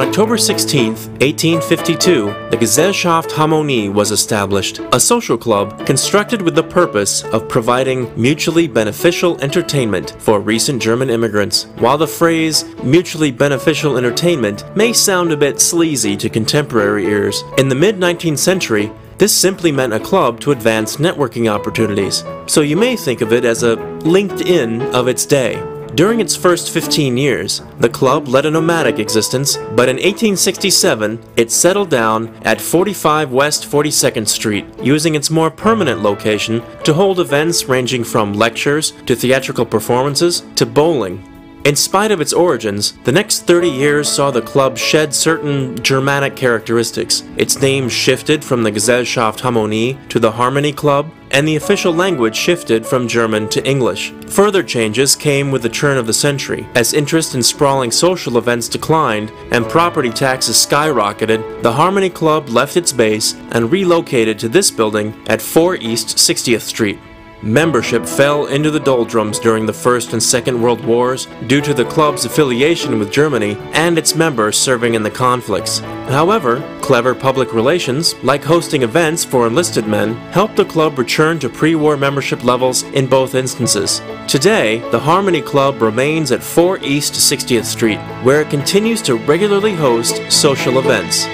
October 16, 1852, the Gesellschaft Harmonie was established, a social club constructed with the purpose of providing mutually beneficial entertainment for recent German immigrants. While the phrase mutually beneficial entertainment may sound a bit sleazy to contemporary ears, in the mid 19th century, this simply meant a club to advance networking opportunities, so you may think of it as a LinkedIn of its day. During its first 15 years, the club led a nomadic existence, but in 1867 it settled down at 45 West 42nd Street, using its more permanent location to hold events ranging from lectures to theatrical performances to bowling. In spite of its origins, the next 30 years saw the club shed certain Germanic characteristics. Its name shifted from the Gesellschaft Harmonie to the Harmonie Club, and the official language shifted from German to English. Further changes came with the turn of the century. As interest in sprawling social events declined and property taxes skyrocketed, the Harmonie Club left its base and relocated to this building at 4 East 60th Street. Membership fell into the doldrums during the First and Second World Wars due to the club's affiliation with Germany and its members serving in the conflicts. However, clever public relations, like hosting events for enlisted men, helped the club return to pre-war membership levels in both instances. Today, the Harmonie Club remains at 4 East 60th Street, where it continues to regularly host social events.